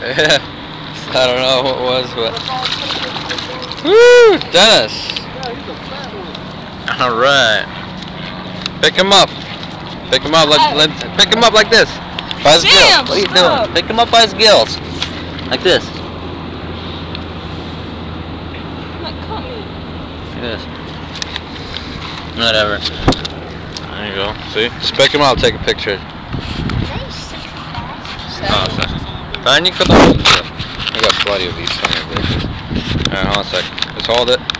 Yeah. I don't know what it was, but. Woo! Dennis! Alright. Pick him up. Pick him up like, let, pick him up like this. By his gills. What are you doing? Pick him up by his gills. Like this. Like this. Whatever. There you go. See? Just pick him up, take a picture. Sorry. Fine, you could I got plenty of these bitches. Alright, hold on a sec. Just hold it.